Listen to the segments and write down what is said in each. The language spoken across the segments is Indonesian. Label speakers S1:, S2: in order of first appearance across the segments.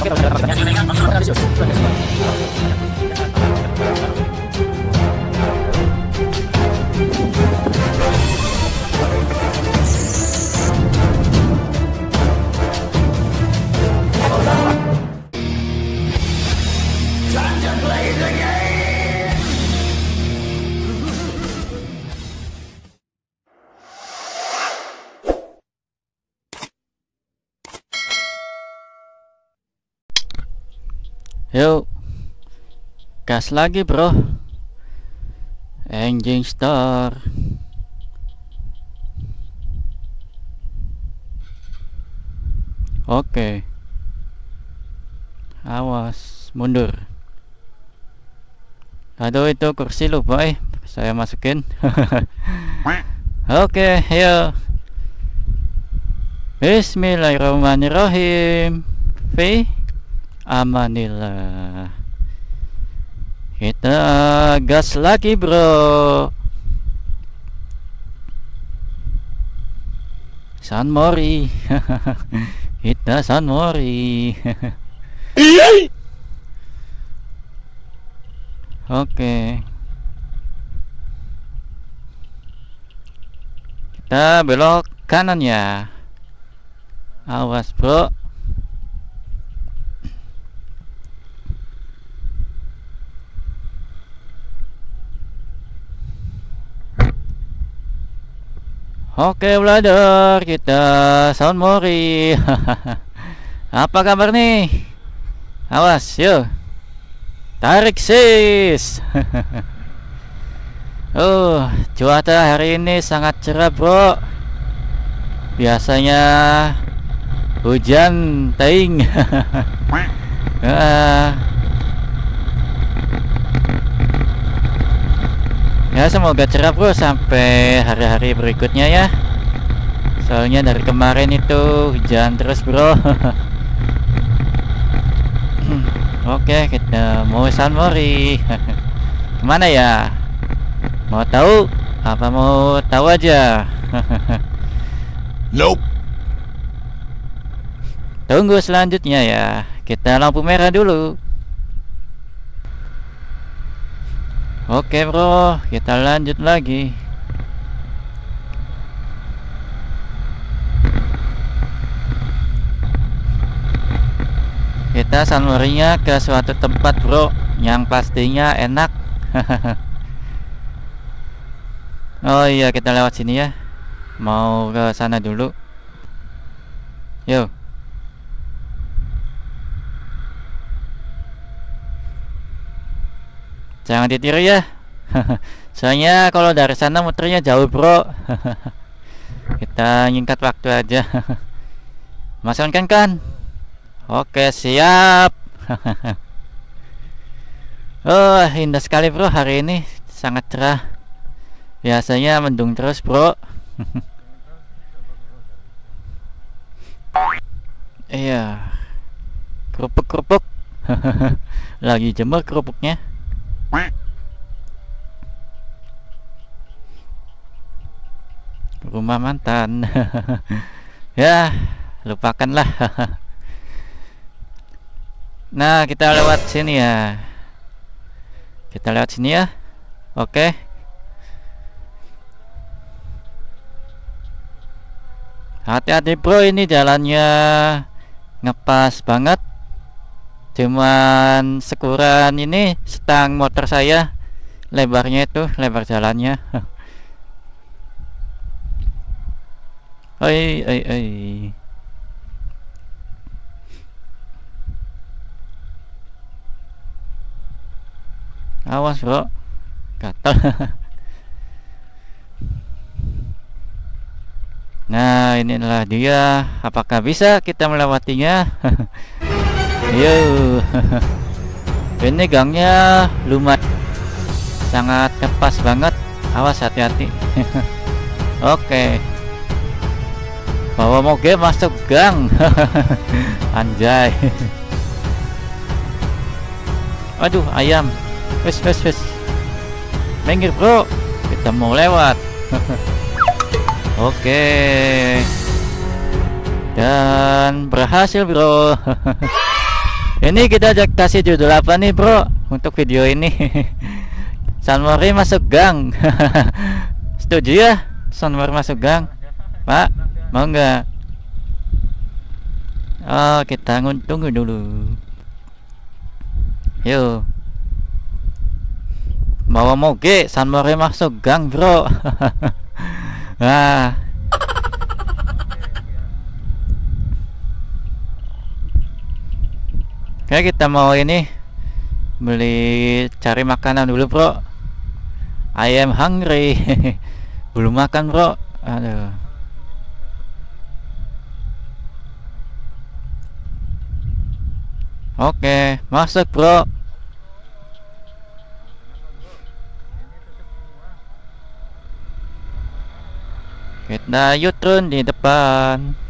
S1: Okay, okay. Yuk. Gas lagi bro. Engine start Oke. Awas Mundur. Aduh itu kursi lupa eh Saya masukin. Oke yuk. Bismillahirrahmanirrahim. V Amanillah. Kita gas lagi bro. San Mori. Kita San Mori. Oke. Kita belok kanan ya. Awas bro Oke brother kita sound mori. Apa kabar nih? Awas yuk Tarik sis. Oh cuaca hari ini sangat cerah bro. Biasanya Hujan teing uh, ya semoga cerah bro. Sampai hari-hari berikutnya ya. Soalnya dari kemarin itu hujan terus bro. Oke kita mau San Mori ke mana ya? Mau tahu? Apa mau tahu aja?
S2: Nope.
S1: tunggu selanjutnya ya. Kita lampu merah dulu Oke bro, kita lanjut lagi. Kita sanurinya ke suatu tempat bro, yang pastinya enak. oh iya kita lewat sini ya. Mau ke sana dulu. Yuk. Jangan ditiru ya. Soalnya kalau dari sana muternya jauh, Bro. Kita nyingkat waktu aja. Masukkan kan kan? Oke, siap. oh, indah sekali, Bro, hari ini. Sangat cerah. Biasanya mendung terus, Bro. Iya. Kerupuk-kerupuk. Lagi jemur kerupuknya. Rumah mantan. ya, lupakanlah. nah, kita lewat sini ya. Kita lewat sini ya. Oke. Hati-hati bro, ini jalannya ngepas banget cuman sekuran ini stang motor saya lebarnya itu lebar jalannya. Oi oi oi. Awas bro. Gatal nah inilah dia. Apakah bisa kita melewatinya Yo, ini gangnya lumayan sangat kepas banget. Awas hati-hati. Oke. Bawa moge masuk gang. Anjay. Aduh, ayam. Wes wes wes. Minggir, Bro. Kita mau lewat. Oke. Dan berhasil, Bro. Ini kita kasih judul apa nih bro? Untuk video ini. Sunmori masuk gang. Setuju ya Sunmori masuk gang? Pak Mau nggak? Oh kita tunggu dulu. Yuk Bawa moge Sunmori masuk gang bro. Nah Oke kita mau ini Beli cari makanan dulu bro. I am hungry. Belum makan bro. Aduh. Oke masuk bro. Kita yutron di depan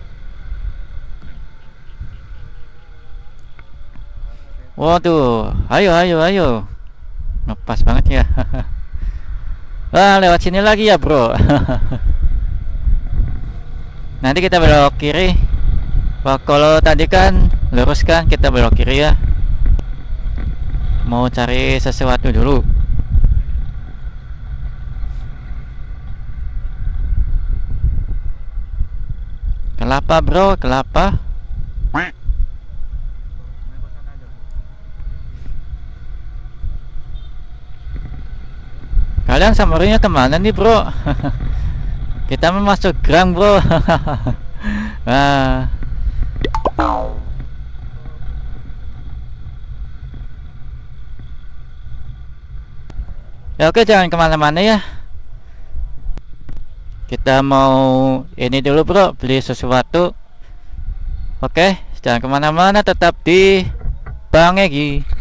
S1: Waduh, ayo ayo ayo. Ngepas banget ya. Wah, lewat sini lagi ya, Bro. Nanti kita belok kiri. Wah, kalau tadi kan lurus kan, kita belok kiri ya. Mau cari sesuatu dulu. Kelapa, Bro, kelapa. Kalian samarinya ke mana nih bro? Kita mau masuk gang bro. ah. Ya oke jangan ke mana-mana ya. Kita mau ini dulu bro beli sesuatu. Oke jangan ke mana-mana tetap di Bang Egi.